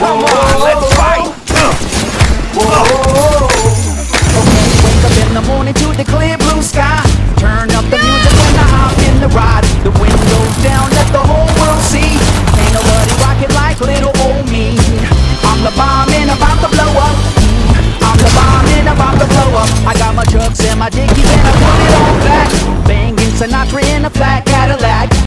Come on, let's fight! Okay, wake up in the morning to the clear blue sky. Turn up the music when I hop in the ride. The windows down, let the whole world see. Ain't nobody rockin' like little old me. I'm the bomb and about to blow up. I'm the bomb and about to blow up. I got my chucks and my dickies and I put it all back. Bangin' Sinatra in a flat Cadillac.